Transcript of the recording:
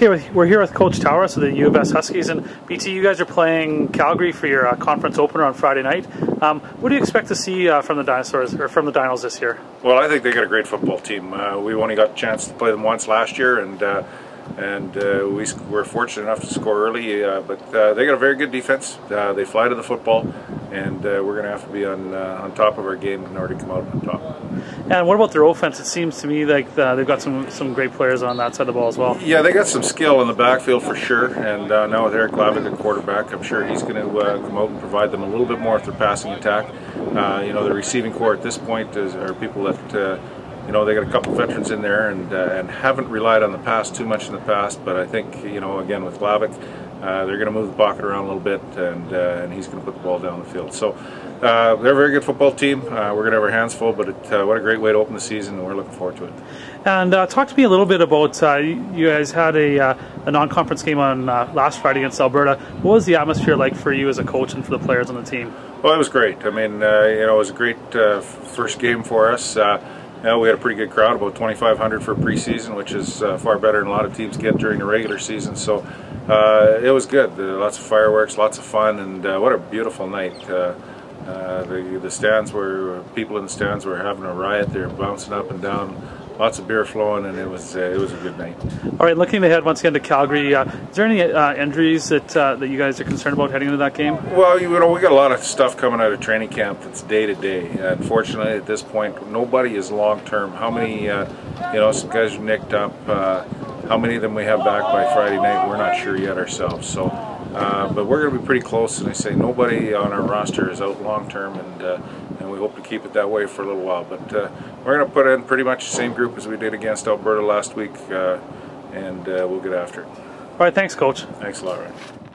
Okay, we're here with Coach Towriss, so the U of S Huskies, and BT, you guys are playing Calgary for your uh, conference opener on Friday night. Um, what do you expect to see uh, from the dinosaurs or from the Dinos this year? Well, I think they got a great football team. Uh, we only got a chance to play them once last year, and uh, and uh, we were fortunate enough to score early. Uh, but they got a very good defense. they fly to the football, and we're going to have to be on on top of our game in order to come out on top. And what about their offense? It seems to me like uh, they've got some some great players on that side of the ball as well. Yeah, they got some skill in the backfield for sure. And uh, now with Erik Glavic at quarterback, I'm sure he's going to uh, come out and provide them a little bit more with their passing attack. Uh, you know, the receiving core at this point is are people that uh, you know they got a couple veterans in there and uh, and haven't relied on the past too much in the past. But I think you know again with Glavic, uh, they're going to move the pocket around a little bit, and uh, and he's going to put the ball down the field. So uh, they're a very good football team. Uh, we're going to have our hands full, but it, uh, what a great way to open the season, and we're looking forward to it. And talk to me a little bit about you guys had a, a non-conference game on last Friday against Alberta. What was the atmosphere like for you as a coach and for the players on the team? Well, it was great. I mean, you know, it was a great first game for us. Yeah, we had a pretty good crowd, about 2,500 for preseason, which is uh, far better than a lot of teams get during the regular season. So uh, it was good. Uh, lots of fireworks, lots of fun, and uh, what a beautiful night. Uh, uh, the, the stands were, people in the stands were having a riot. They were bouncing up and down lots of beer flowing, and it was uh, it was a good night. All right, looking ahead once again to Calgary, uh, is there any uh, injuries that uh, that you guys are concerned about heading into that game? Well, you know, we got a lot of stuff coming out of training camp that's day to day. Unfortunately, at this point, nobody is long term. How many, uh, you know, some guys are nicked up. How many of them we have back by Friday night, we're not sure yet ourselves. So. Uh, but we're going to be pretty close, and I say nobody on our roster is out long term, and uh, and we hope to keep it that way for a little while. But uh, we're going to put in pretty much the same group as we did against Alberta last week, uh, and uh, we'll get after it. All right, thanks, Coach. Thanks a lot, Ryan.